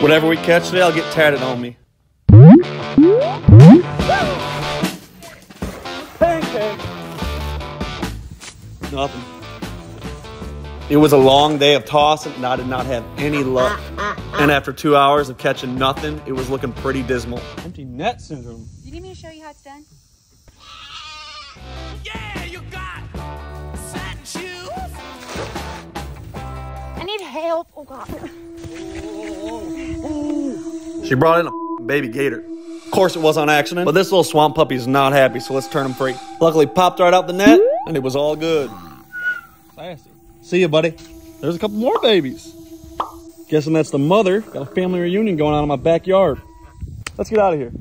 Whatever we catch today, I'll get tatted on me. Pancake. Nothing. It was a long day of tossing, and I did not have any luck. And after two hours of catching nothing, it was looking pretty dismal. Empty net syndrome. Do you need me to show you how it's done? Need help. Oh god. She brought in a baby gator. Of course, it was on accident, but this little swamp puppy's not happy, so let's turn him free. Luckily, popped right out the net, and it was all good. Classy. See ya, buddy. There's a couple more babies. Guessing that's the mother. Got a family reunion going on in my backyard. Let's get out of here.